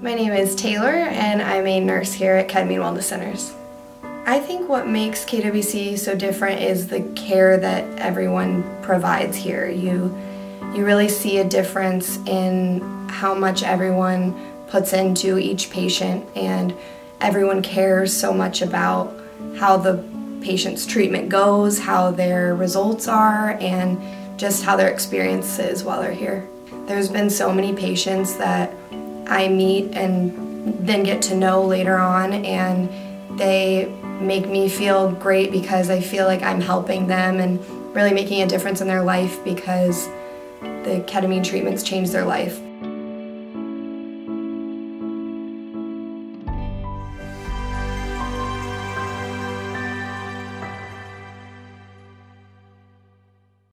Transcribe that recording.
My name is Taylor and I'm a nurse here at Ketamine Wellness Centers. I think what makes KWC so different is the care that everyone provides here. You, you really see a difference in how much everyone puts into each patient and everyone cares so much about how the patient's treatment goes, how their results are, and just how their experience is while they're here. There's been so many patients that I meet and then get to know later on and they make me feel great because I feel like I'm helping them and really making a difference in their life because the ketamine treatments changed their life.